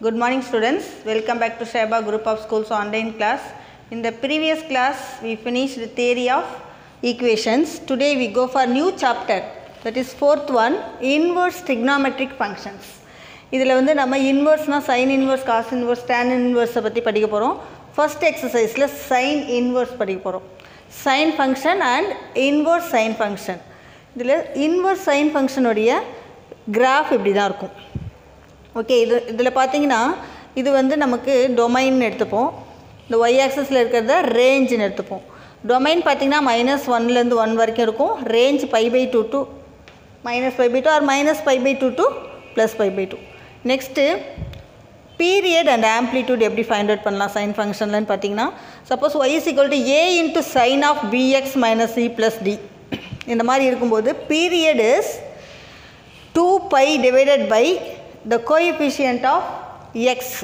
Good morning students. Welcome back to Shaiba Group of Schools online class. In the previous class, we finished the theory of equations. Today we go for new chapter. That is fourth one, inverse trigonometric functions. இதில் வந்து நம்ம இன்வர்ஸ்னால் sine inverse cos inverse tan இன்வர்ஸை பற்றி படிக்க போகிறோம் first எக்ஸசைஸில் sine inverse படிக்க போகிறோம் sine function and inverse sine function இதில் இன்வர்ஸ் சைன் ஃபங்க்ஷனுடைய கிராஃப் இப்படி தான் இருக்கும் ஓகே இது இதில் பார்த்தீங்கன்னா இது வந்து நமக்கு டொமைன் எடுத்துப்போம். இந்த ஒய் ஆக்சஸில் இருக்கிறத ரேஞ்சுன்னு எடுத்துப்போம். டொமைன் பார்த்தீங்கன்னா மைனஸ் ஒன்லேருந்து ஒன் வரைக்கும் இருக்கும். Range pi by two to minus five pi two or minus five pi two to plus five pi two next period and amplitude எப்படி ஃபைண்ட் அவுட் பண்ணலாம்? சைன் ஃபங்க்ஷன்லன்னு பார்த்தீங்கன்னா suppose y is equal to a into sine of bx minus c plus d இந்த மாதிரி இருக்கும்போது period is two pi divided by the coefficient of x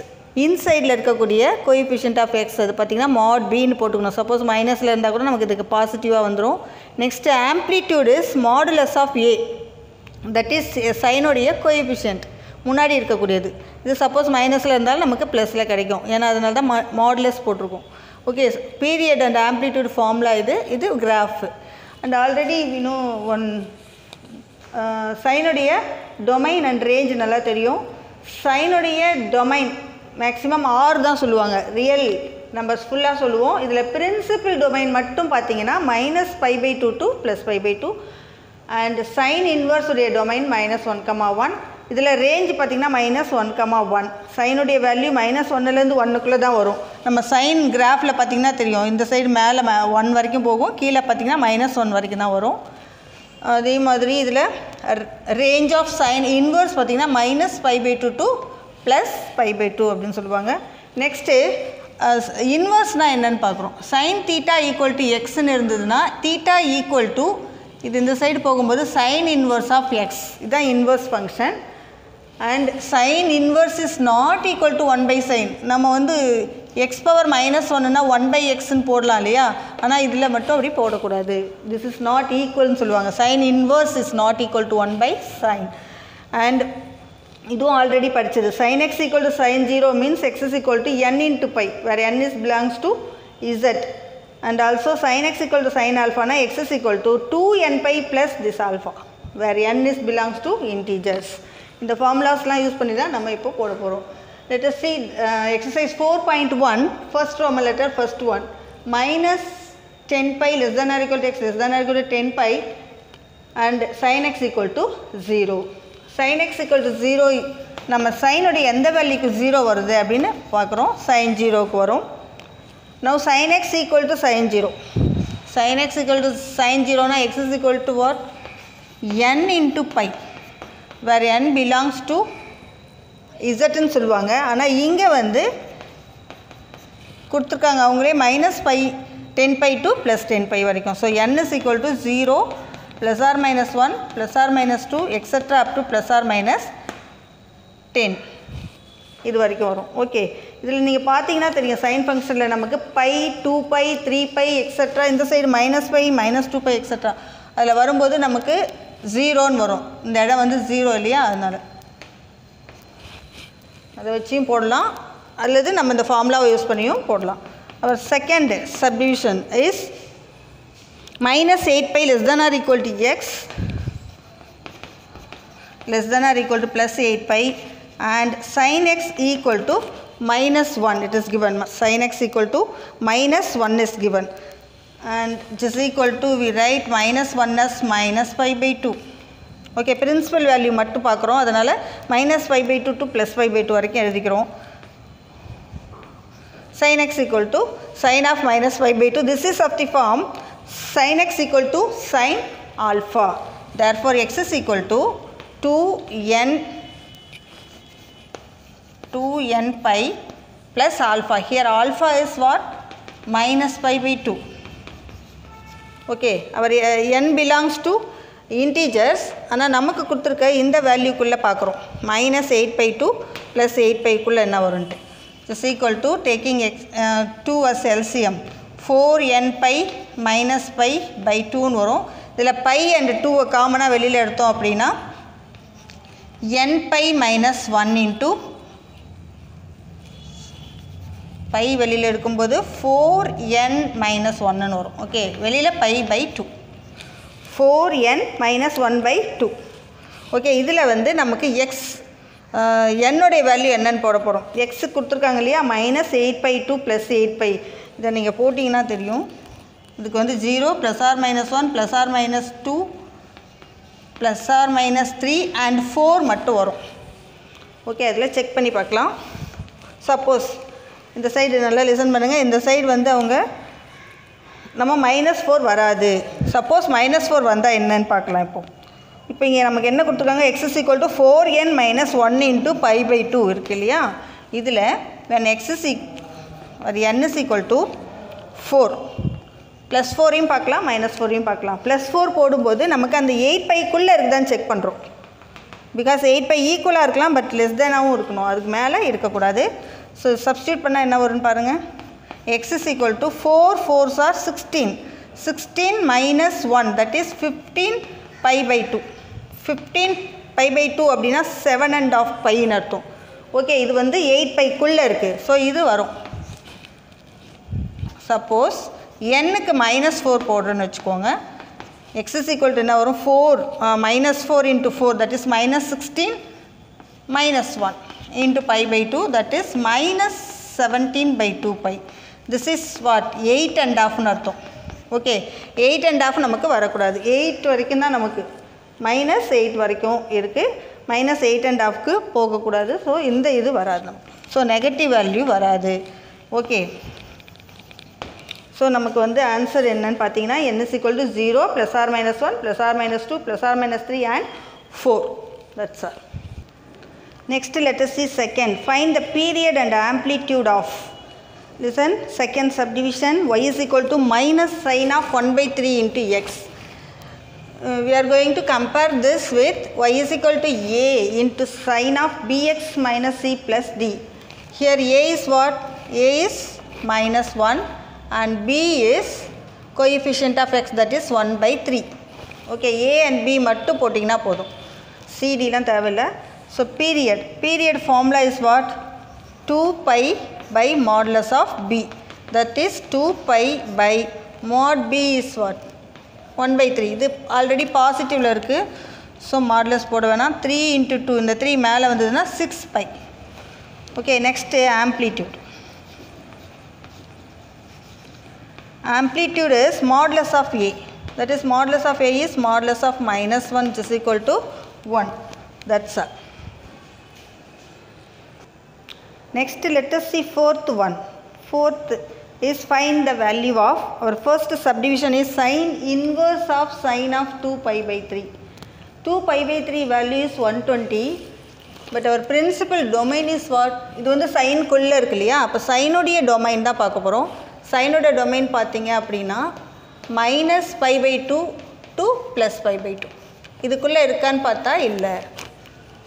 இன்சைடில் இருக்கக்கூடிய coefficient of x அது பார்த்திங்கன்னா மாட் பின்னு போட்டுக்கணும். சப்போஸ் மைனஸில் இருந்தால் கூட நமக்கு இதுக்கு பாசிட்டிவாக வந்துடும் next amplitude is modulus of a that is சைனுடைய coefficient முன்னாடி இருக்கக்கூடியது. இது சப்போஸ் மைனஸில் இருந்தாலும் நமக்கு ப்ளஸில் கிடைக்கும். ஏன்னா அதனால தான் மா மாடுலஸ் போட்டிருக்கோம். Okay period and amplitude formula இது இது graph and already you know one சைனுடைய domain and range நல்லா தெரியும். சைனுடைய டொமைன் மேக்ஸிமம் ஆர் தான் சொல்லுவாங்க. ரியல் நம்பர்ஸ் ஃபுல்லாக சொல்லுவோம். இதில் பிரின்சிபிள் டொமைன் மட்டும் பார்த்தீங்கன்னா minus five pi two to plus five pi two and sine இன்வர்ஸுடைய domain minus one comma one இதில் ரேஞ்ச் பார்த்திங்கன்னா மைனஸ் ஒன் கமா ஒன் சைனுடைய வேல்யூ மைனஸ் ஒன்னுலேருந்து ஒன்றுக்குள்ளே தான் வரும். நம்ம சைன் கிராஃபில் பார்த்திங்கன்னா தெரியும். இந்த சைடு மேலே ஒன் வரைக்கும் போகும். கீழே பார்த்திங்கன்னா மைனஸ் ஒன் வரைக்கும் தான் வரும். அதே மாதிரி இதில் ரேஞ்ச் ஆஃப் சைன் இன்வர்ஸ் பார்த்திங்கன்னா minus five pi two to plus five pi two அப்படின்னு சொல்லுவாங்க. நெக்ஸ்ட்டு இன்வர்ஸ்னால் என்னென்னு பார்க்குறோம். சைன் தீட்டா ஈக்குவல் டு எக்ஸ்ன்னு இருந்ததுன்னா தீட்டா ஈக்குவல் டு இது இந்த சைடு போகும்போது சைன் இன்வர்ஸ் ஆஃப் எக்ஸ் இதுதான் inverse function and sine inverse is not equal to one by sine நம்ம வந்து எக்ஸ் பவர் மைனஸ் ஒன்றுனா ஒன் பை எக்ஸ்ன்னு போடலாம் இல்லையா? ஆனால் இதில் மட்டும் அப்படி போடக்கூடாது. திஸ் இஸ் நாட் ஈக்குவல்னு சொல்லுவாங்க. Sine inverse is not equal to one by sine and இதுவும் ஆல்ரெடி படித்தது sine x equal to sine zero means x is equal to n into pi where n is belongs to Z and also sine x equal to sine ஆல்ஃபானா x is equal to two n pi plus this alpha where n is belongs to integers இந்த ஃபார்முலாஸ்லாம் use பண்ணி தான் நம்ம இப்போ போட போகிறோம் let us see uh, exercise 4.1 first roman letter first one minus 10 pi less than or equal to x less than or equal to 10 pi and sin x equal to 0 sin x equal to 0 நம்ம சைனுடைய எந்த வேல்யூக்கு zero வருது அப்படின்னு பார்க்குறோம் sign ஜீரோவுக்கு வரும் now sine x equal to sine zero sine x equal to sine ஜீரோனா x is equal to what n into pi where n belongs to இசட்டுன்னு சொல்லுவாங்க. ஆனால் இங்கே வந்து கொடுத்துருக்காங்க. அவங்களே minus pi ten pi to plus ten pi வரைக்கும். So n is equal to zero plus or minus one plus or minus two extra up to plus or minus ten இது வரைக்கும் வரும். ஓகே இதில் நீங்கள் பார்த்தீங்கன்னா தெரியும். சைன் ஃபங்க்ஷனில் நமக்கு pi two pi three pi extra இந்த side minus pi minus two pi extra அதில் வரும்போது நமக்கு ஜீரோன்னு வரும். இந்த இடம் வந்து ஜீரோ இல்லையா? அதனால். அதை வச்சியும் போடலாம் அல்லது நம்ம இந்த ஃபார்முலாவை யூஸ் பண்ணியும் போடலாம் our second subdivision is minus eight by less than or equal to x less than or equal to plus 8 pi and sin x equal to minus 1 it is given sin x equal to minus 1 is given and it is equal to we write minus 1 as minus pi by 2 okay principal value மட்டும் பார்க்குறோம் அதனால் minus five pi two to plus five pi two வரைக்கும் எழுதிக்கிறோம் sin x equal to sin of minus 5 by 2 this is of the form sin x equal to sin alpha therefore x is equal to 2n 2n pi plus alpha here alpha is what minus pi by 2 okay our uh, n belongs to integers ஆனால் நமக்கு கொடுத்துருக்க இந்த வேல்யூக்குள்ளே பார்க்குறோம் minus eight pi two plus eight பைக்குள்ளே என்ன வரும்ன்ட்டு. Is equal to taking x two as LCM four n pi minus pi pi டூன்னு வரும். இதில் பை அண்ட் டூவை காமனாக வெளியில் எடுத்தோம் அப்படின்னா n pi minus one into pi வெளியில் எடுக்கும்போது ஃபோர் என் மைனஸ் ஒன்னுன்னு வரும். ஓகே வெளியில் pi pi two four n minus one pi two okay இதில் வந்து நமக்கு எக்ஸ் என்னுடைய வேல்யூ என்னன்னு போட போகிறோம் எக்ஸு கொடுத்துருக்காங்க இல்லையா? Minus eight pi two plus eight pi இதை நீங்கள் போட்டிங்கன்னா தெரியும். இதுக்கு வந்து zero plus or minus one plus or minus two plus or minus three and four மட்டும் வரும். ஓகே அதில் செக் பண்ணி பார்க்கலாம். சப்போஸ் இந்த சைடு நல்லா லிசன் பண்ணுங்கள் இந்த சைடு வந்து அவங்க நம்ம மைனஸ் ஃபோர் வராது. சப்போஸ் மைனஸ் ஃபோர் வந்தால் என்னன்னு பார்க்கலாம் இப்போ. இப்போ இங்கே நமக்கு என்ன கொடுத்துருக்காங்க? X equal to four n minus one into pi by two இருக்குது இல்லையா? இதில் வென் எக்ஸஸ் ஈக் அது n is equal to four plus ஃபோரையும் பார்க்கலாம் மைனஸ் ஃபோரையும் பார்க்கலாம். ப்ளஸ் ஃபோர் போடும்போது நமக்கு அந்த எயிட் பைக்குள்ளே இருக்குதான்னு செக் பண்ணுறோம் பிகாஸ் எயிட் பை ஈக்குவலாக இருக்கலாம் பட் லெஸ் தேனாகவும் இருக்கணும். அதுக்கு மேலே இருக்கக்கூடாது. ஸோ சப்ஸ்டியூட் பண்ணால் என்ன வரும்னு பாருங்கள் x is equal to four fours are sixteen sixteen minus one that is fifteen pi by two fifteen pi by two அப்படின்னா செவன் அண்ட் ஆஃப் பைன்னு அர்த்தம். ஓகே இது வந்து எயிட் பைக்குள்ளே இருக்குது ஸோ இது வரும். சப்போஸ் எண்ணுக்கு மைனஸ் ஃபோர் போடுறேன்னு வச்சுக்கோங்க. எக்ஸ் இஸ் ஈக்குவல் டு என்ன வரும்? Four minus four into four that is minus sixteen minus one into pi by two that is minus seventeen by two pi this is what eight and ஆஃப்னு அர்த்தம். Okay eight and half நமக்கு வரக்கூடாது. Eight வரைக்கும் தான் நமக்கு minus eight வரைக்கும் இருக்குது minus eight and ஆஃப்க்கு போகக்கூடாது. ஸோ இந்த இது வராது நமக்கு. ஸோ நெகட்டிவ் வேல்யூ வராது. ஓகே ஸோ நமக்கு வந்து ஆன்சர் என்னன்னு பார்த்தீங்கன்னா n is equal to zero plus or minus one plus or minus two plus or minus three and four that's our next let us second find the period and and of listen second subdivision y is equal to minus sin of 1 by 3 into x Uh, we are going to compare this with y is equal to a into sin of bx minus c plus d. Here a is what? a is minus 1 and b is coefficient of x that is 1 by 3. Okay, a and b மட்டும் போட்டிங்கன்னா போதும் cdலாம் தேவையில்லை so period period formula is what two pi pi modulus of b that is two pi by mod b is what one by three இது already பாசிட்டிவில் இருக்குது so modulus போட வேணாம் three into two இந்த three மேலே வந்ததுன்னா six pi okay next amplitude amplitude is modulus of a that is modulus of a is modulus of minus 1 which is equal to 1 that's all Next let us see fourth one. Fourth is find the value of our first subdivision is sin inverse of of of 2 pi by 3 2 pi by 3 value is 120 but our principal domain is what இது வந்து சைனுக்குள்ளே இருக்கு இல்லையா? அப்போ சைனுடைய domain தான் பார்க்க போகிறோம் சைனோட domain பார்த்தீங்க அப்படின்னா minus five by two to plus five by two இதுக்குள்ளே இருக்கான்னு பார்த்தா இல்லை.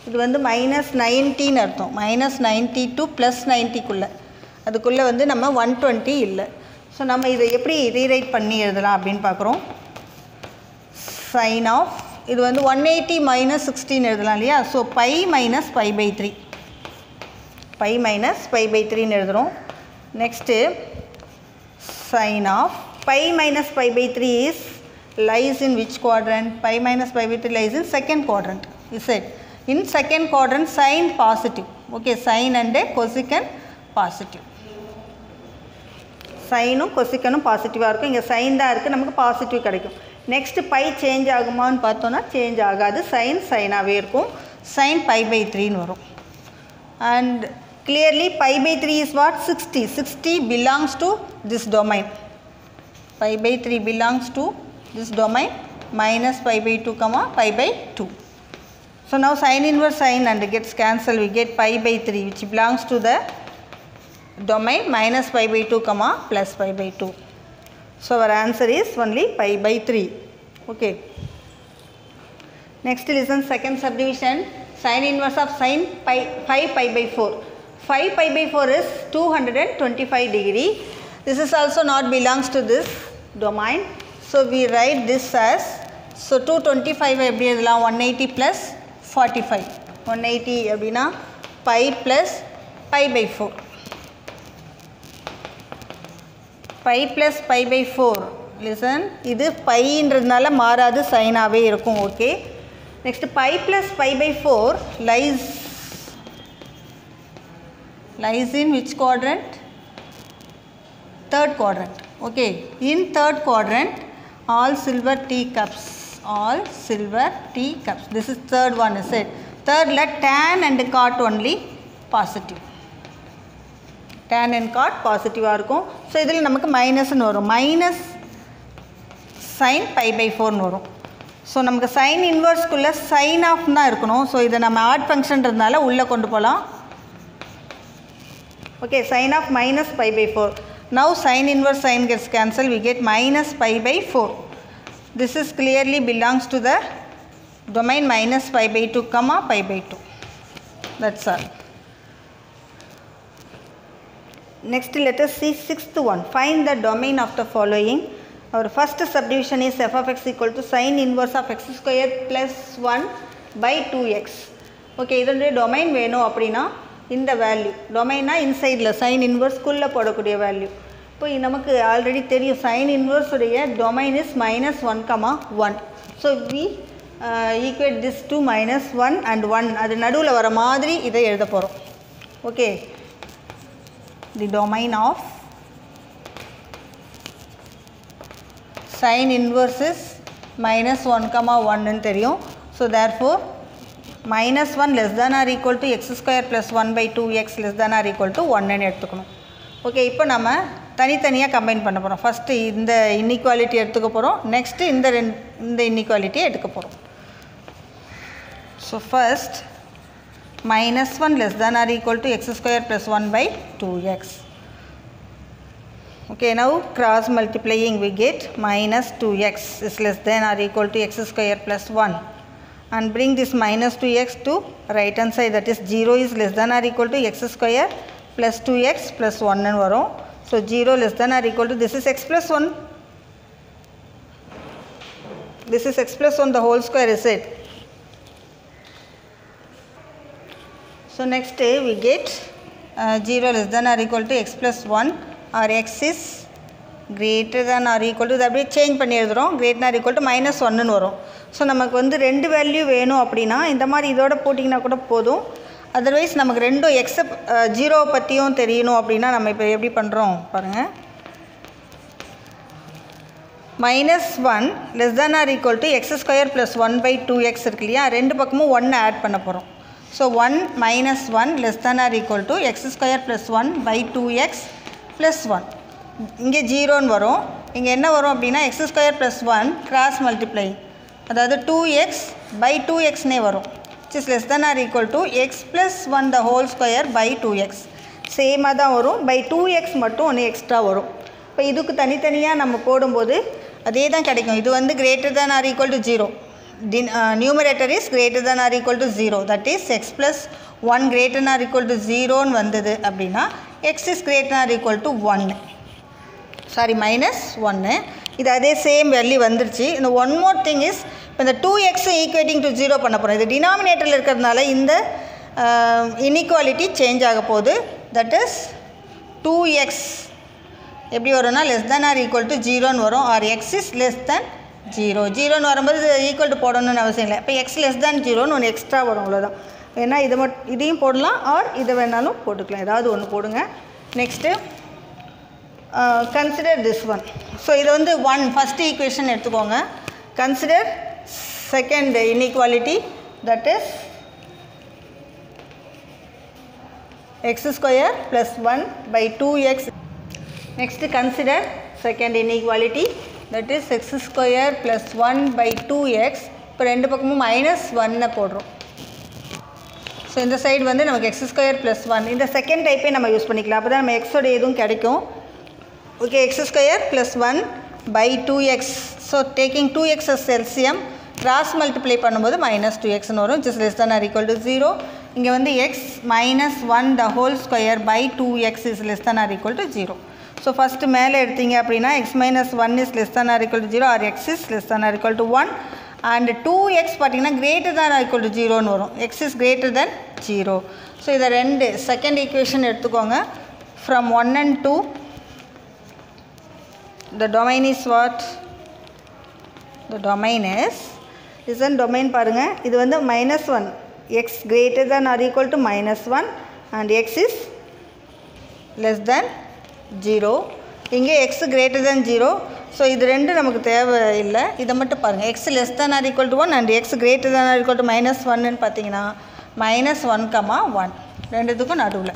இது வந்து மைனஸ் நைன்ட்டின்னு அர்த்தம். மைனஸ் நைன்ட்டி டு ப்ளஸ் நைன்ட்டிக்குள்ளே அதுக்குள்ளே வந்து நம்ம ஒன் டுவெண்ட்டி இல்லை. ஸோ நம்ம இதை எப்படி ரீரைட் பண்ணி எழுதலாம் அப்படின்னு பார்க்குறோம். சைன் ஆஃப் இது வந்து ஒன் எயிட்டி மைனஸ் சிக்ஸ்டீன் எழுதலாம் இல்லையா? So pi minus pi by three pi minus pi by த்ரீன்னு எழுதுகிறோம் next sine of pi minus pi by three is lies in which quadrant pi minus pi by 3 lies in second quadrant. Is it? In second quadrant sine positive okay sine and cosecant positive சைனும் கொசிக்கனும் பாசிட்டிவாக இருக்கும் இங்கே sign தான் இருக்குது நமக்கு positive கிடைக்கும் next pi change ஆகுமான்னு பார்த்தோன்னா சேஞ்ச் ஆகாது சைன் சைனாகவே இருக்கும் சைன் பை பை த்ரீன்னு வரும் and clearly pi by three is what sixty sixty belongs to this domain pi by three belongs to this domain minus pi by two comma pi by two so now sin inverse sin and gets cancelled we get pi by 3 which belongs to the domain minus pi by 2 comma plus pi by 2 so our answer is only pi by 3 okay next listen second subdivision sin inverse of sin pi 5 pi by 4 5 pi by 4 is 225 degree this is also not belongs to this domain so we write this as so 225 எப்படி எழுதலாம் 180 plus forty five one eighty அப்படின்னா pi plus pi by four pi plus pi by four listen இது பைன்றதுனால மாறாது சைனாகவே இருக்கும் okay next pi plus pi by four lies lies in which quadrant third quadrant okay in third quadrant all silver tea cups All silver teacups. This is third one, is it? Third, let tan and cot only positive. tan and cot பாசிட்டிவாக இருக்கும் so இதில் நமக்கு மைனஸ்னு வரும் minus sine pi by ஃபோர்னு வரும் so நமக்கு sine இன்வர்ஸ்க்குள்ளே சைன் ஆஃப் தான் இருக்கணும் ஸோ இதை நம்ம ஆட் ஃபங்க்ஷன்றதுனால உள்ளே கொண்டு போகலாம் Okay, sine of minus pi by 4. Now sine inverse sine gets cancelled. We get minus pi by 4. This is clearly belongs to the domain minus pi by 2 comma pi by 2. That's all. Next let us see sixth one. Find the domain of the following. Our first subdivision is f of x equal to sine inverse of x square plus 1 by 2x. Okay இதனுடைய domain வேணும் அப்படின்னா இந்த value டொமைனா இன்சைடில் sign இன்வர்ஸ்குள்ளே போடக்கூடிய value இப்போ நமக்கு already தெரியும். Sine inverse உடைய domain is minus one comma one so we equate this to minus one and one அது நடுவில் வர மாதிரி இதை எழுத போகிறோம் okay the domain of sine inverse is minus one comma ஒன்னு தெரியும். So therefore minus one less than or equal to x square plus one by two x less than or equal to ஒன்னு எடுத்துக்கணும். Okay இப்போ நம்ம தனித்தனியாக combine பண்ண போகிறோம் first இந்த இன்இக்வாலிட்டி எடுத்துக்க போகிறோம் நெக்ஸ்ட்டு இந்த ரெண்டு இந்த இன்இக்வாலிட்டியை எடுக்க போகிறோம் so first minus one less than or equal to x square plus one by two x Okay, now cross multiplying we get minus 2x is less than or equal to x square plus 1 and bring this minus 2x to right hand side that is 0 is less than or equal to x square plus 2x plus 1 ன்னு வரும் so 0 less than or equal to this is x plus 1 this is x plus 1 the whole square is it so next uh, we get uh, 0 less than or equal to x plus 1 or x is greater than or equal to இது அப்படியே change பண்ணி எழுதுகிறோம் greater than or equal to minus ஒன்றுன்னு வரும் so நமக்கு வந்து ரெண்டு value வேணும் அப்படின்னா இந்த மாதிரி இதோட போட்டிங்கன்னா கூட போதும் otherwise நமக்கு ரெண்டும் எக்ஸப் ஜீரோவை பற்றியும் தெரியணும் அப்படின்னா நம்ம இப்போ எப்படி பண்ணுறோம் பாருங்கள் minus one less than or equal to x square plus one by two x இருக்கு இல்லையா? ரெண்டு பக்கமும் ஒன்று ஆட் பண்ண போகிறோம் so one minus one less than or equal to x square plus one by two x plus one இங்கே ஜீரோன்னு வரும். இங்கே என்ன வரும் அப்படின்னா x square plus one cross multiply அதாவது டூ எக்ஸ் பை டூ எக்ஸ்னே வரும். Which is less than or equal to x plus 1 the whole square by 2x சேமாக தான் வரும் பை டூ எக்ஸ் மட்டும் ஒன்று எக்ஸ்ட்ரா வரும் இப்போ இதுக்கு தனித்தனியாக நம்ம போடும்போது அதே தான் கிடைக்கும் இது வந்து greater than or equal to zero din uh, numerator is greater than or equal to 0 that is x plus 1 greater than or equal to 0 ன்னு வந்தது அப்படின்னா x is greater than or equal to 1 sorry minus ஒன்று இது அதே same value வந்துருச்சு இந்த one more thing is இப்போ இந்த டூ எக்ஸும் ஈக்குவேட்டிங் டு ஜீரோ பண்ண போகிறோம் இது டினாமினேட்டரில் இருக்கிறதுனால இந்த இன்இக்வாலிட்டி சேஞ்ச் ஆக போகுது. தட் இஸ் டூ எக்ஸ் எப்படி வரும்னா less than or equal to ஜீரோன்னு வரும். Or x is less than zero ஜீரோன்னு வரும்போது ஈக்குவல் டு போடணும்னு அவசியம் இல்லை. இப்போ எக்ஸ் லெஸ் தேன் ஜீரோன்னு ஒன்று எக்ஸ்ட்ரா வரும் அவ்வளோதான் ஏன்னா இதை மட் இதையும் போடலாம். ஆர் இதை வேணாலும் போட்டுக்கலாம். ஏதாவது ஒன்று போடுங்க. Next consider this one so இதை வந்து ஒன் ஃபஸ்ட்டு ஈக்குவேஷன் எடுத்துக்கோங்க. Consider second inequality that is x square plus one by two x next consider second that that is square square plus one by two x இப்போ ரெண்டு பக்கமும் minus ஒன்னை போடுறோம். So இந்த side வந்து நமக்கு x square plus one இந்த second டைப்பே நம்ம யூஸ் பண்ணிக்கலாம். அப்போ தான் நம்ம எக்ஸோட எதுவும் கிடைக்கும். Okay x square plus one by two x so taking two x as LCM cross multiply பண்ணும்போது minus 2x னு வரும் just less than or equal to 0 இங்கே வந்து x minus 1 the whole square by 2x is less than or equal to 0 so first மேலே எடுத்தீங்க அப்படின்னா x minus 1 is less than or equal to 0 or x is less than or equal to 1 and 2x பார்த்தீங்கன்னா greater than or equal to 0 னு வரும் x is greater than 0 so இதை ரெண்டு second equation எடுத்துக்கோங்க from 1 and 2 the domain is what the domain is reason domain பாருங்கள் இது வந்து minus one x greater than or equal to minus one and x is less than zero இங்கே x greater than zero so இது ரெண்டு நமக்கு தேவை இல்லை இதை மட்டும் பாருங்கள் x less than or equal to one and x greater than or equal to minus ஒன்னு பார்த்தீங்கன்னா மைனஸ் ஒன் கமா ஒன் ரெண்டுத்துக்கும் நடுவில்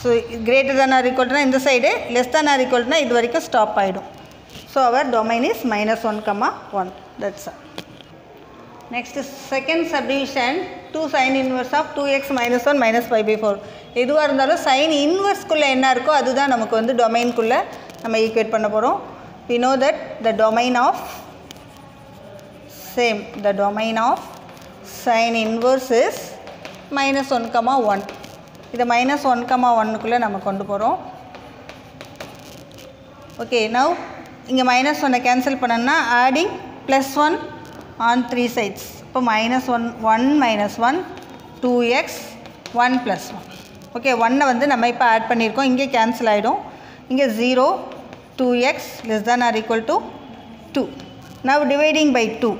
ஸோ கிரேட்டர் தேன் ஆர் ஈக்குவல்னா இந்த சைடு லெஸ் தேன் ஆர் ஈக்குவல்னா இது வரைக்கும் ஸ்டாப் ஆகிடும் so our domain is minus one comma one that's next second subdivision two sine inverse of two x minus one minus five by four எதுவாக இருந்தாலும் sign இன்வர்ஸ்க்குள்ளே என்ன இருக்கோ அதுதான் நமக்கு வந்து டொமைன்குள்ளே நம்ம ஈக்குவேட் பண்ண போகிறோம் we know that the domain of same the domain of sine inverse is minus one comma one இதை மைனஸ் ஒன் கமா ஒன்னுக்குள்ளே நம்ம கொண்டு போகிறோம் ஓகே நவ் இங்கே மைனஸ் ஒன்னை கேன்சல் பண்ணோன்னா adding plus one on three sides இப்போ minus one one minus one two x one plus one okay ஒன்னை வந்து நம்ம இப்போ ஆட் பண்ணியிருக்கோம். இங்கே கேன்சல் ஆகிடும் இங்கே zero two x less than or equal to two now dividing by two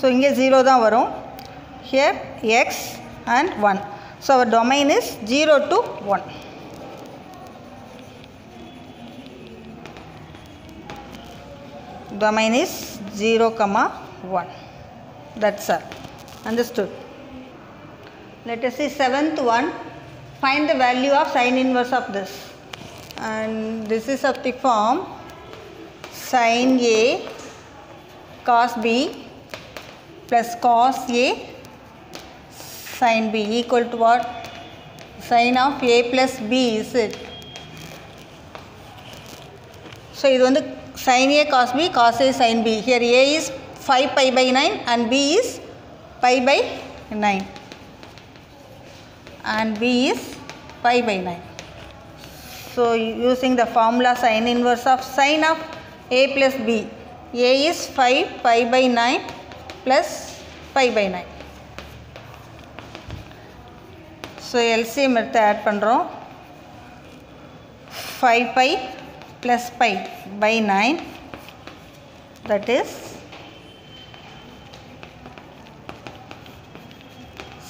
so இங்கே ஜீரோ தான் வரும். Here x and one so our domain is zero to one domain is 0 comma 1 that's all understood let us see seventh one find the value of sine inverse of this and this is of the form sin a cos b plus cos a sin b equal to what sin of a plus b is it so இது வந்து sin a cos b cos a sin b here a is 5 pi by 9 and b is pi by 9 and b is pi by 9 so using the formula sin inverse of sin of a plus b a is 5 pi by 9 plus pi by 9 so LCM எடுத்து add பண்ணுறோம் five by plus pi by nine that is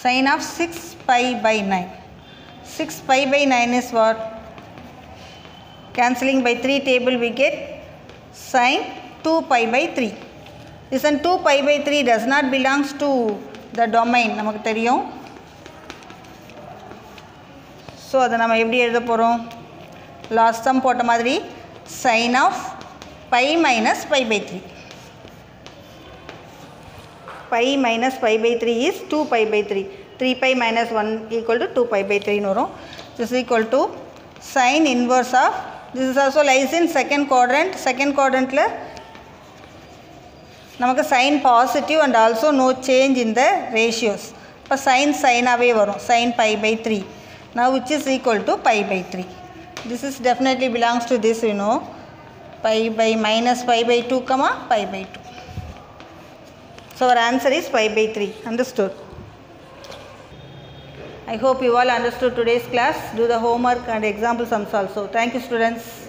sine of 6 pi by 9 6 pi by 9 is what cancelling by 3 table we get sine 2 pi by 3 this 2 pi by 3 does not belongs to the domain நமக்கு தெரியும் so அதை நம்ம எப்படி எழுத போகிறோம் last sum போட்ட மாதிரி sine of pi minus pi by three pi minus pi by three is two pi by three three pi minus one equal to two pi by த்ரீன்னு வரும் this equal to sine inverse of this is also lies in second quadrant second குவாட்ரண்ட்டில் நமக்கு sine positive and also no change in the ratios இப்போ sine சைனாகவே வரும். Sine pi by three now which is equal to pi by 3 this is definitely belongs to this you know. Pi by minus pi by 2 comma pi by 2 so our answer is pi by 3 understood? I hope you all understood today's class. Do the homework and example sums also. Thank you students